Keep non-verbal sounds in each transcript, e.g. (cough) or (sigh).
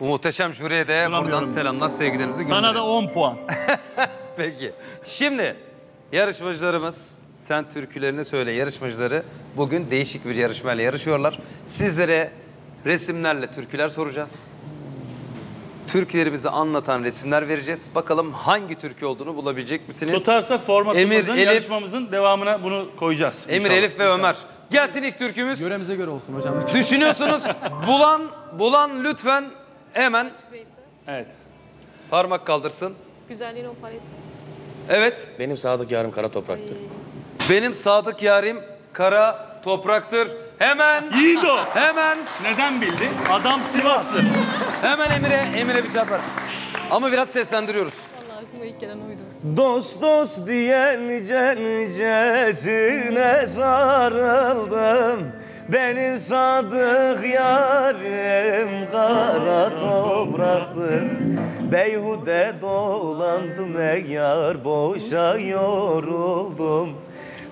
Bu muhteşem jüriye de buradan Bulamıyorum. selamlar, sevgilerimizi Sana da 10 puan. (laughs) Peki. Şimdi yarışmacılarımız sen türkülerini söyle yarışmacıları bugün değişik bir yarışmayla yarışıyorlar. Sizlere resimlerle türküler soracağız. Türkülerimizi anlatan resimler vereceğiz. Bakalım hangi türkü olduğunu bulabilecek misiniz? Tutarsa formatımızın, Emir, Elif- yarışmamızın devamına bunu koyacağız. Emir, inşallah. Elif ve Ömer. Gelsin ilk türkümüz. Göremize göre olsun hocam. Düşünüyorsunuz. (laughs) Bulan, bulan lütfen hemen Evet. parmak kaldırsın. Güzelliğin o parası. Evet. Benim sadık yarım kara topraktır. Benim sadık yarim kara topraktır. Hemen Yiğido. hemen Neden bildi? Adam Sivaslı. hemen Emir'e Emir'e bir çarpar. Ama biraz seslendiriyoruz. Vallahi aklıma ilk gelen oydu. Dost dost diye nice nicesine sarıldım. Benim sadık yarim kara topraktır. Beyhude dolandım ey yar boşa yoruldum.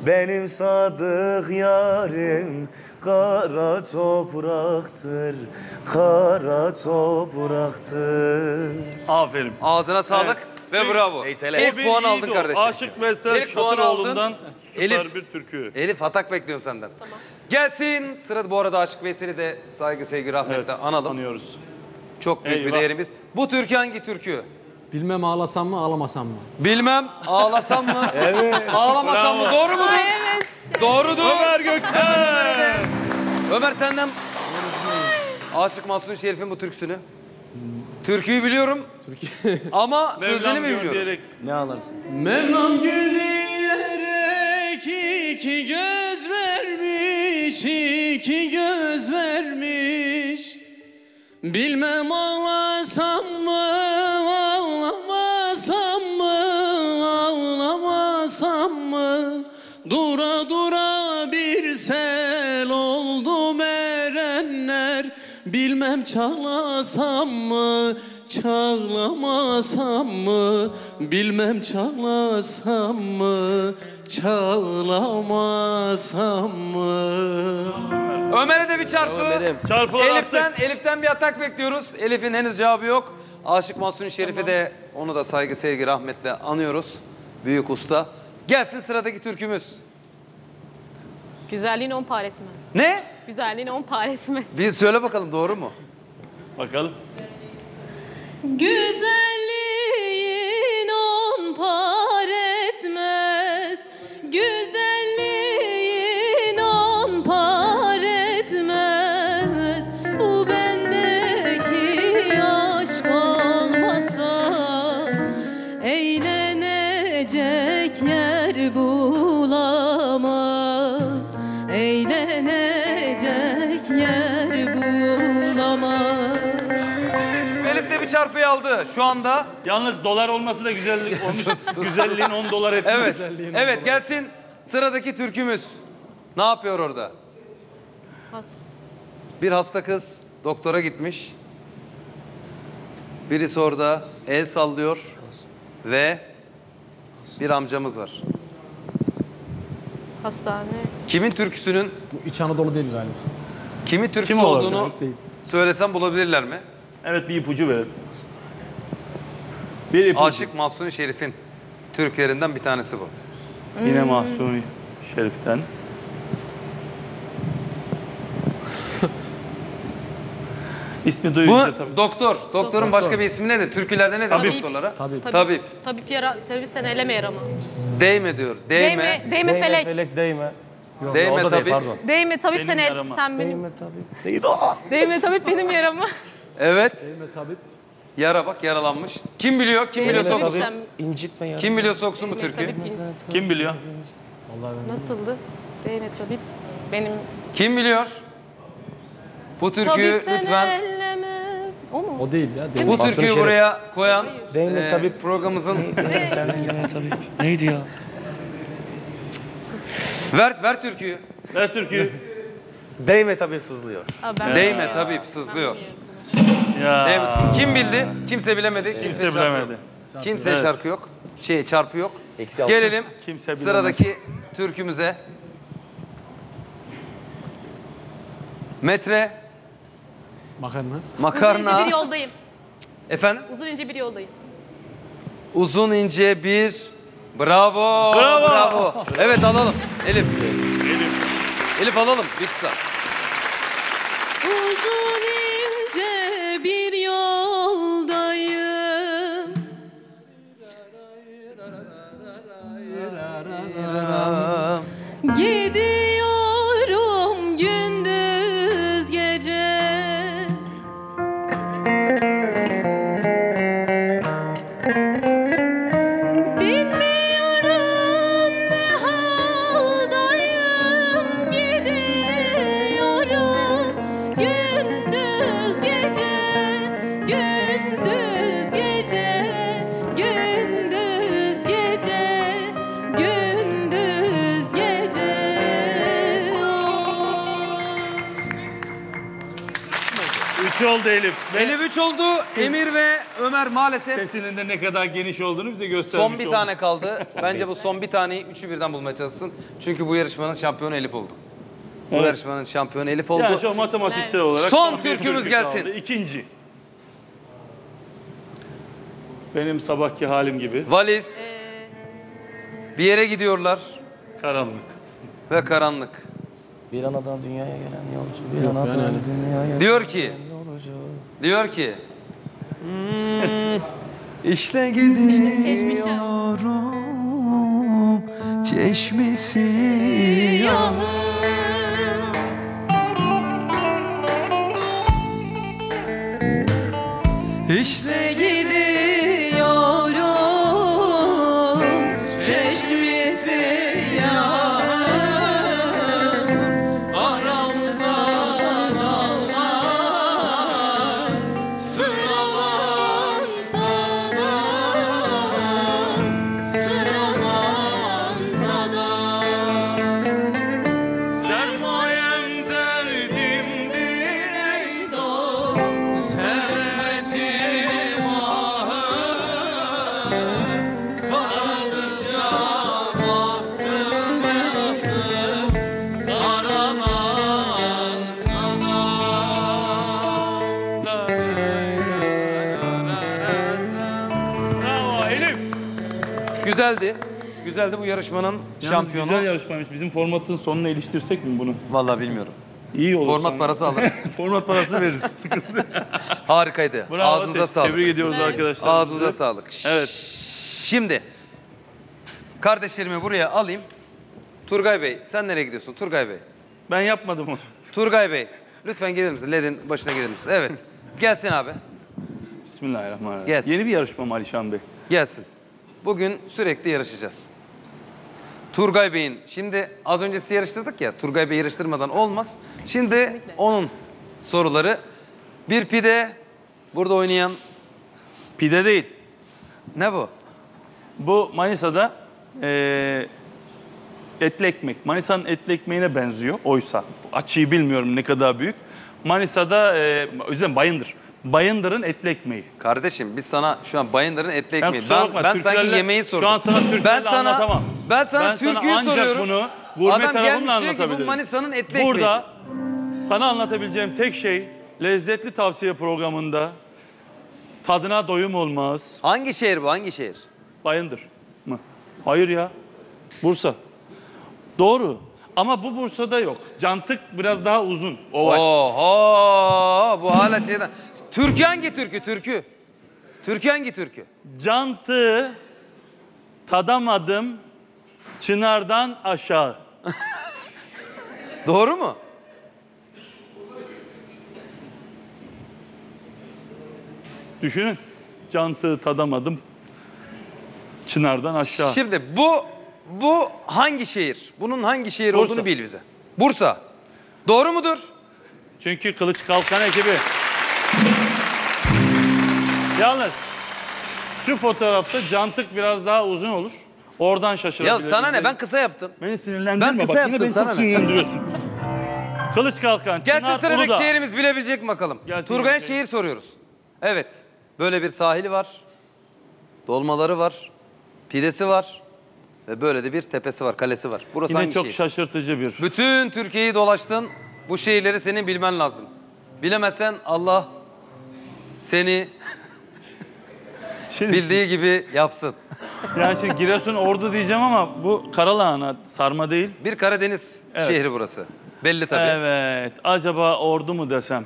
Benim sadık yarim kara topraktır. Kara topraktır. Aferin. Ağzına sağlık ve bravo. Veysel İlk O bir puan aldın kardeşim. Aşık Veysel İlk puan Şatıroğlu'ndan aldın. süper Elif. bir türkü. Elif atak bekliyorum senden. Gelsin. Sırada bu arada Aşık Veysel'i de saygı, sevgi, rahmetle analım. Anıyoruz. Çok büyük bir Eyvah. değerimiz. Bu türkü hangi türkü? Bilmem ağlasam mı ağlamasam mı? Bilmem. Ağlasam mı? (laughs) evet. Ağlamasam mı? Bravo. Doğru mu? Doğrudur. Ömer Gökten. Ömer senden Aşık Mahsuni Şerif'in bu türküsünü. Türküyü biliyorum (laughs) ama sözlerini mi bilmiyorum? diyerek Ne alırsın? Mevlam diyerek iki göz vermiş, iki göz vermiş. Bilmem ağlasam mı, Bilmem çağlasam mı, çağlamasam mı? Bilmem çağlasam mı, çağlamasam mı? Ömer'e de bir çarpı. Ömer'im. çarpılar Elif'ten, attık. Elif'ten bir atak bekliyoruz. Elif'in henüz cevabı yok. Aşık Mahsuni Şerif'e de onu da saygı, sevgi, rahmetle anıyoruz. Büyük usta. Gelsin sıradaki türkümüz. Güzelliğin on par etmez. Ne? Güzelliğin on par etmez. Bir söyle bakalım doğru mu? Bakalım. Güzelliğin on par aldı. Şu anda Yalnız dolar olması da güzellik olmuş. (laughs) Güzelliğin 10 dolar etmez. Evet. Evet gelsin sıradaki türkümüz. Ne yapıyor orada? Has. Bir hasta kız doktora gitmiş. Birisi orada el sallıyor ve bir amcamız var. Hastane. Kimin türküsünün, Bu İç Anadolu değil galiba. kimin türküsü Kim olduğunu Değil. söylesem bulabilirler mi? Evet bir ipucu verelim. Bir ipucu. Aşık Mahsuni Şerif'in türkülerinden bir tanesi bu. Yine Mahsuni Şerif'ten. (laughs) İsmi Bu duyunca tabii. doktor. Doktorun başka bir ismi nedir? Türkülerde ne der Tabip. doktorlara? Tabip. Tabip. Tabip yara, sebebi sen eleme yarama. Değme diyor. Değme. Değme, değme, felek. felek değme. Yok, Değme o da değil, tabii. pardon. Değme tabip Benim sen el, yarama. sen benim. Değme tabii. Neydi o? Değme tabip benim yarama. Evet. Değme tabii. Yara bak yaralanmış. Kim biliyor? Kim biliyor soksun? tabip sen. İncitme ya. Kim biliyor soksun bu Değme türküyü? tabip benim. Kim biliyor? Vallahi ben Nasıldı? Değme tabip benim. Kim biliyor? Bu türküyü Tabip sen lütfen elleme. O mu? O değil ya. Değil. bu Mahsuni türküyü Şerif. buraya koyan Değme e, tabii. programımızın Değme sen değme tabii. Neydi ya? ver ver türküyü. Ver türküyü. Değme tabii sızlıyor. Aa, ben Değme bilmiyorum. tabii sızlıyor. Ya. Kim bildi? Kimse bilemedi. Kimse, Kimse çarpı bilemedi. Yok. Kimse Evet. şarkı yok. Şey çarpı yok. Eksi altı. Gelelim Kimse sıradaki türkümüze. Metre Makarna. Uzun ince Makarna. bir yoldayım. Efendim? Uzun ince bir yoldayım. Uzun ince bir... Bravo. Bravo. Evet alalım. Elif. Elif. Elif alalım. Bir kısa. Uzun oldu Elif. Elif 3 oldu. Emir ve Ömer maalesef. Sesinin de ne kadar geniş olduğunu bize göstermiş Son bir oldu. tane kaldı. (laughs) Bence bu son bir taneyi üçü birden bulmaya çalışsın. Çünkü bu yarışmanın şampiyonu Elif oldu. Bu Evet. yarışmanın şampiyonu Elif oldu. Yani şu matematiksel olarak Son türkümüz gelsin. kaldı. İkinci. Benim sabahki halim gibi. Valiz. Ee, bir yere gidiyorlar Karanlık. ve karanlık. Bir anadan dünyaya gelen yolcu. Bir Yok, anadan yani. dünyaya Diyor ki, gelen yolcu. diyor ki. Hmm, (laughs) işte Geçmişim. çeşmesi İşte gidiyorum çeşmesi yanım Güzeldi. Güzeldi bu yarışmanın şampiyonu. Güzel yarışmaymış. Bizim formatın sonuna iliştirsek mi bunu? Vallahi bilmiyorum. İyi olur. Format sanki. parası alırım. (laughs) Format parası veririz. Sıkıntı. (laughs) Harikaydı. Bravo. Ağzınıza sağlık. Tebrik ediyoruz arkadaşlar. Ağzınıza sağlık. Evet. Şimdi kardeşlerimi buraya alayım. Turgay Bey sen nereye gidiyorsun Turgay Bey? Ben yapmadım onu. Turgay Bey lütfen gelir misin? LED'in başına gelir misin? Evet. (laughs) Gelsin abi. Bismillahirrahmanirrahim. Yes. Yeni bir yarışma mı Alişan Bey? Gelsin. Bugün sürekli yarışacağız. Turgay Bey'in, şimdi az önce sizi yarıştırdık ya, Turgay Bey yarıştırmadan olmaz. Şimdi onun soruları. Bir pide, burada oynayan, Pide değil. ne bu? Bu Manisa'da eee etli ekmek. Manisa'nın etli ekmeğine benziyor oysa. Açıyı bilmiyorum ne kadar büyük. Manisa'da eee o yüzden Bayındır. Bayındır'ın etli ekmeği. Kardeşim biz sana şu an Bayındır'ın etli Ben ekmeği. kusura Ben, bakma, ben sanki Türklerle- yemeği sordum. Şu an sana Türklerle ben sana, anlatamam. Ben sana Ben sana türküyü ancak soruyorum. bunu gurme Adam tarafımla diyor ki bu anlatabilirim. Manisa'nın etli ekmeği. Burada sana anlatabileceğim tek şey lezzetli tavsiye programında tadına doyum olmaz. Hangi şehir bu? Hangi şehir? Bayındır mı? Hayır ya. Bursa. Doğru. Ama bu Bursa'da yok. Cantık biraz daha uzun. Oval. Oho bu hala şeyden. Türkü hangi türkü? Türkü. Türkü hangi türkü? Cantığı tadamadım çınardan aşağı. (laughs) Doğru mu? Düşünün. Cantığı tadamadım çınardan aşağı. Şimdi bu bu hangi şehir? Bunun hangi şehir Bursa. olduğunu bil bize. Bursa. Doğru mudur? Çünkü Kılıç Kalkan ekibi. Yalnız şu fotoğrafta cantık biraz daha uzun olur. Oradan Ya şaşırabiliriz. sana ne? Ben kısa yaptım. Beni sinirlendirme Ben kısa bak yaptım, yine beni çok sinirlendiriyorsun. Kılıç Kalkan, Gelsin Çınar sıradaki Uludağ. şehrimiz bilebilecek mi bakalım? Turgay'a şehir. şehir soruyoruz. Evet. Böyle bir sahili var. Dolmaları var. Pidesi var. Ve böyle de bir tepesi var, kalesi var. Burası Yine hangi çok şehir? şaşırtıcı bir. Bütün Türkiye'yi dolaştın. Bu şehirleri senin bilmen lazım. Bilemezsen Allah seni Şimdi, bildiği gibi yapsın. yani şimdi Giresun Ordu diyeceğim ama bu karalahana sarma değil. Bir Karadeniz Evet. şehri burası. Belli tabii. Evet. Acaba Ordu mu desem?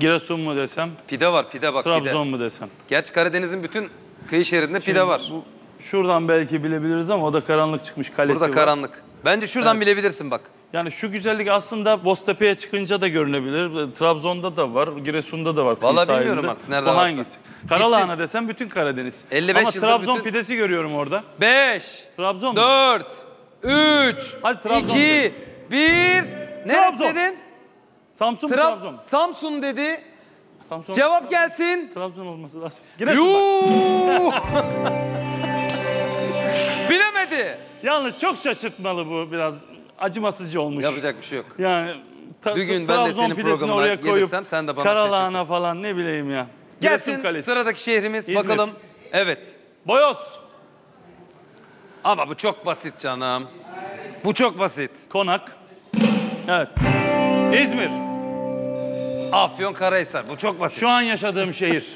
Giresun mu desem? Pide var, pide bak Trabzon pide. mu desem? Gerçi Karadeniz'in bütün kıyı şeridinde pide var. Bu, şuradan belki bilebiliriz ama o da karanlık çıkmış kalesi Burada var. karanlık. Bence şuradan Evet. bilebilirsin bak. Yani şu güzellik aslında Boztepe'ye çıkınca da görünebilir. Trabzon'da da var, Giresun'da da var. kıyı Vallahi sahilinde. bilmiyorum artık nerede Bu varsa. hangisi? Karalahana desem bütün Karadeniz. 55 Ama yıldır Trabzon bütün- pidesi görüyorum orada. 5, Trabzon mu? 4, 3, Hadi Trabzon 2, 1. Neresi Trabzon. dedin? Samsun mu Trab- Trabzon mu? Samsun dedi. Samsun. Cevap gelsin. Trabzon olması lazım. (laughs) Giresun bak. Yuh! (laughs) Bilemedi. Yalnız çok şaşırtmalı bu biraz. Acımasızca olmuş. Yapacak bir şey yok. Yani ta- Bir gün ben de senin programına oraya koyup gelirsem sen de bana karalahana falan ne bileyim ya. Giresun Gelsin Kalesi. sıradaki şehrimiz İzmir. bakalım. Evet. Boyoz. Ama bu çok basit canım. Bu çok basit. Konak. Evet. İzmir. Afyon Karahisar. Bu çok basit. Şu an yaşadığım şehir.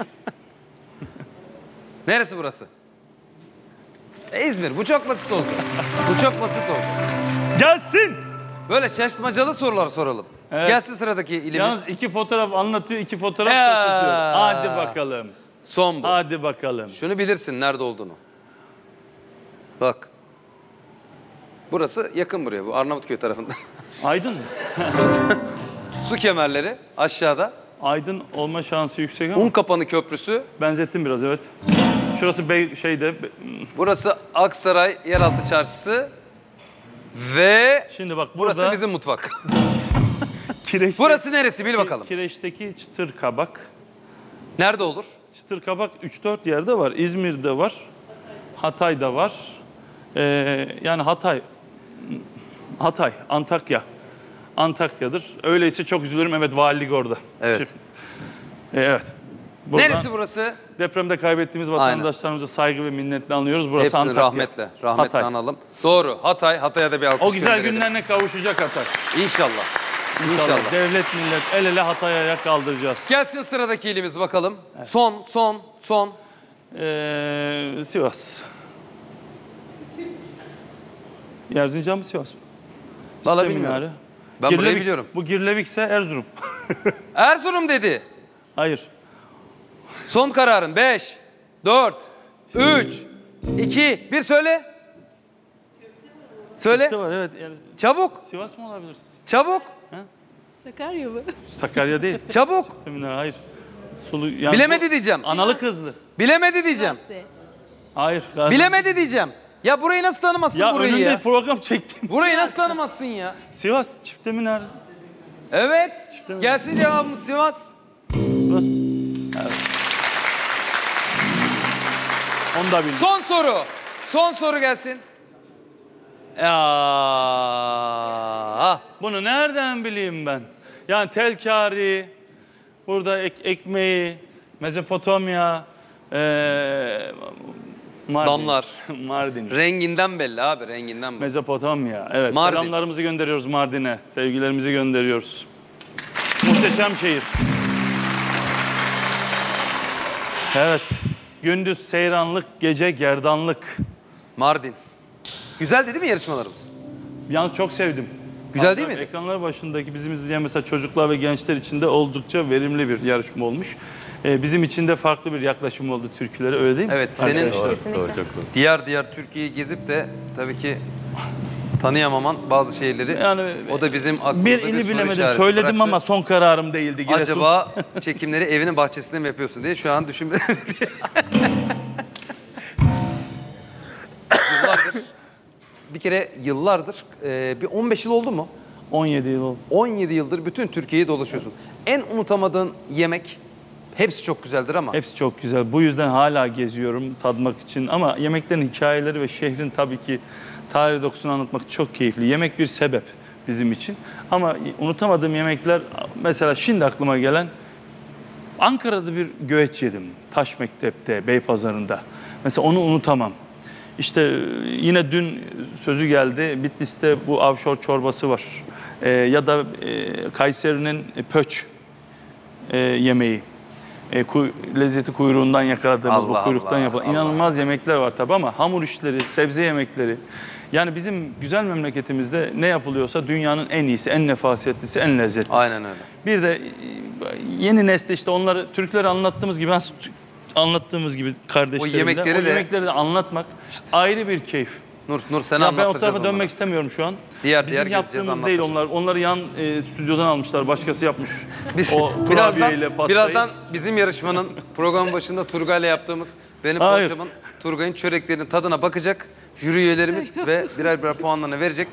Neresi burası? İzmir. Bu çok basit oldu. bu çok basit oldu. Gelsin. Böyle şaşırtmacalı sorular soralım. Evet. Gelsin sıradaki ilimiz. Yalnız iki fotoğraf anlatıyor, iki fotoğraf Ya. şaşırtıyor. Hadi bakalım. Son bu. Hadi bakalım. Şunu bilirsin nerede olduğunu. Bak. Burası yakın buraya. Bu Arnavutköy tarafında. (laughs) Aydın mı? (laughs) Su kemerleri aşağıda. Aydın olma şansı yüksek ama Un kapanı köprüsü. benzettim biraz evet. Şurası bey, şeyde. be- Burası Aksaray Yeraltı Çarşısı. Ve Şimdi bak burası burada bizim mutfak. (laughs) kireçte- burası neresi bil bakalım. Kireçteki çıtır kabak. Nerede olur? Çıtır kabak 3-4 yerde var. İzmir'de var. Hatay'da var. Ee, yani Hatay, Hatay, Antakya. Antakya'dır. Öyleyse çok üzülürüm. Evet valilik orada. Evet. Şimdi- Ee, evet. Buradan Neresi burası? Depremde kaybettiğimiz vatandaşlarımıza saygı ve minnetle anıyoruz. Burası Hepsini Antakya. rahmetle. Rahmetle Hatay. analım. Doğru. Hatay. Hatay'a da bir alkış O güzel gönderelim. günlerine kavuşacak Hatay. İnşallah. İnşallah. Devlet millet el ele Hatay'a ayak kaldıracağız. Gelsin sıradaki ilimiz bakalım. Son, son, son. Ee, Sivas. Erzincan mı Sivas mı? Sistem bilmiyorum. minare. Ben burayı Girlevik. biliyorum. Bu Girlevikse Erzurum. (laughs) Erzurum dedi. Hayır. Son kararın 5, 4, 3, 2, 1 söyle. Söyle. Var evet. Yani Çabuk, Sivas mı olabilir? çabuk, Sakarya mı? Sakarya değil. (laughs) çabuk. Minare hayır. Sulu, yani Bilemedi bu diyeceğim. Analı kızlı. Bilemedi diyeceğim. Hayır. Gazi- Bilemedi diyeceğim. Ya burayı nasıl tanımazsın Ya burayı önünde ya? program çektim. Burayı nasıl tanımazsın ya? Sivas çifte minare. Evet. Gelsin cevabımız Sivas. Onu da bildim. Son soru. Son soru gelsin. Ya. Bunu nereden bileyim ben? Yani telkari, burada ek- ekmeği, Mezopotamya, eee Mardin. Damlar. (laughs) Mardin. Renginden belli abi, renginden belli. Mezopotamya. Evet. Mardin. Selamlarımızı gönderiyoruz Mardin'e. Sevgilerimizi gönderiyoruz. Muhteşem şehir. Evet. Gündüz seyranlık, gece gerdanlık. Mardin. Güzel dedi mi yarışmalarımız? Yalnız çok sevdim. Güzel değil miydi? Ekranlar başındaki bizim izleyen mesela çocuklar ve gençler için de oldukça verimli bir yarışma olmuş. Ee, bizim için de farklı bir yaklaşım oldu türkülere öyle değil mi? Evet, senin Arkadaşlar? Kesinlikle. diğer diğer Türkiye'yi gezip de tabii ki tanıyamaman bazı şeyleri. Yani o da bizim aklımızda bir ili bilemedim. işareti Söyledim bıraktı. ama son kararım değildi. Giresun. Acaba (laughs) çekimleri evinin bahçesinde mi yapıyorsun diye şu an düşünme. yıllardır bir kere yıllardır e, bir 15 yıl oldu mu? 17 yıl oldu. 17 yıldır bütün Türkiye'yi dolaşıyorsun. En unutamadığın yemek hepsi çok güzeldir ama Hepsi çok güzel. Bu yüzden hala geziyorum tadmak için. Ama yemeklerin hikayeleri ve şehrin tabii ki tarih dokusunu anlatmak çok keyifli. Yemek bir sebep bizim için. Ama unutamadığım yemekler mesela şimdi aklıma gelen Ankara'da bir göğeç yedim. Taş Mektep'te, Beypazarı'nda. Mesela onu unutamam. İşte yine dün sözü geldi. Bitlis'te bu avşor çorbası var. e, ya da e, Kayseri'nin pöç e, yemeği. E, kuy- lezzeti kuyruğundan yakaladığımız Allah bu kuyruktan Allah, yapılan Allah. inanılmaz yemekler var tabi ama hamur işleri, sebze yemekleri. Yani bizim güzel memleketimizde ne yapılıyorsa dünyanın en iyisi, en nefasiyetlisi, en lezzetlisi. Aynen öyle. Bir de e, yeni nesli işte onları Türkleri anlattığımız gibi anlattığımız gibi kardeşlerimle O yemekleri o de- yemekleri de anlatmak ayrı bir keyif. Nur, Nur sen Ya ben o tarafa dönmek istemiyorum şu an. Diğer- Bizim diğer yaptığımız değil onlar. Onları yan e, stüdyodan almışlar. Başkası yapmış. (laughs) Biz- o (laughs) birazdan, kurabiyeyle pastayı. birazdan bizim yarışmanın (laughs) program başında Turgay'la yaptığımız benim Hayır. poğaçamın Turgay'ın çöreklerinin tadına bakacak. Jüri üyelerimiz ve birer birer puanlarını verecek.